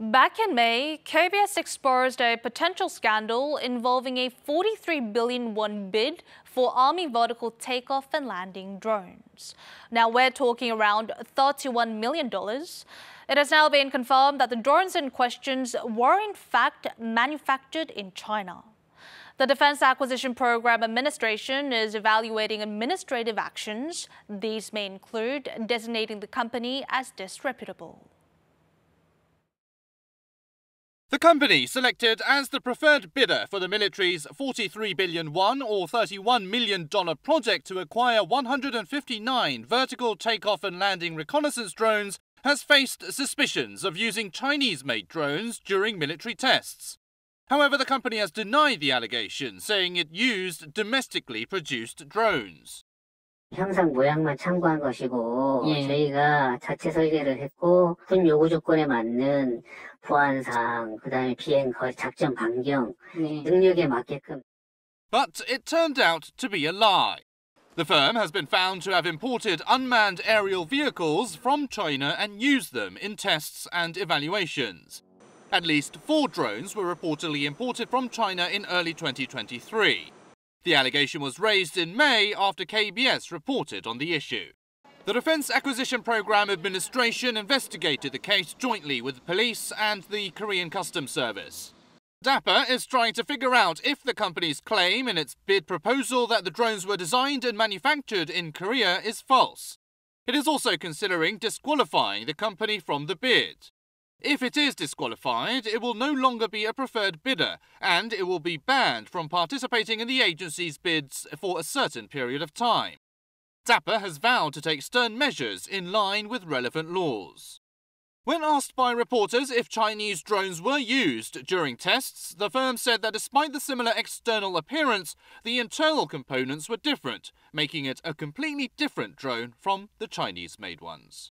Back in May, KBS exposed a potential scandal involving a 43 billion won bid for Army vertical takeoff and landing drones. Now we're talking around $31 million. It has now been confirmed that the drones in question were in fact manufactured in China. The Defense Acquisition Program Administration is evaluating administrative actions. These may include designating the company as disreputable. The company selected as the preferred bidder for the military's 43 billion won or $31 million project to acquire 159 vertical takeoff and landing reconnaissance drones has faced suspicions of using Chinese-made drones during military tests. However, the company has denied the allegation, saying it used domestically produced drones. 형상 모양만 참고한 것이고 예. 저희가 자체 설계를 했고 군 요구 조건에 맞는 보안상 그다음에 비행 거 작전 반경 네. 능력에 맞게끔 But it turned out to be a lie. The firm has been found to have imported unmanned aerial vehicles from China and used them in tests and evaluations. At least four drones were reportedly imported from China in early 2023. The allegation was raised in May after KBS reported on the issue. The Defense Acquisition Program Administration investigated the case jointly with the police and the Korean Customs Service. DAPA is trying to figure out if the company's claim in its bid proposal that the drones were designed and manufactured in Korea is false. It is also considering disqualifying the company from the bid. If it is disqualified, it will no longer be a preferred bidder, and it will be banned from participating in the agency's bids for a certain period of time. DAPA has vowed to take stern measures in line with relevant laws. When asked by reporters if Chinese drones were used during tests, the firm said that despite the similar external appearance, the internal components were different, making it a completely different drone from the Chinese made ones.